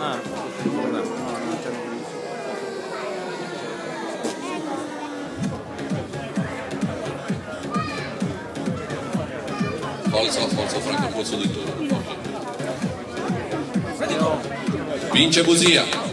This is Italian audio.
Ah, no, non c'è Forza, forza Franco Pozzo di Toro. Vince Busia.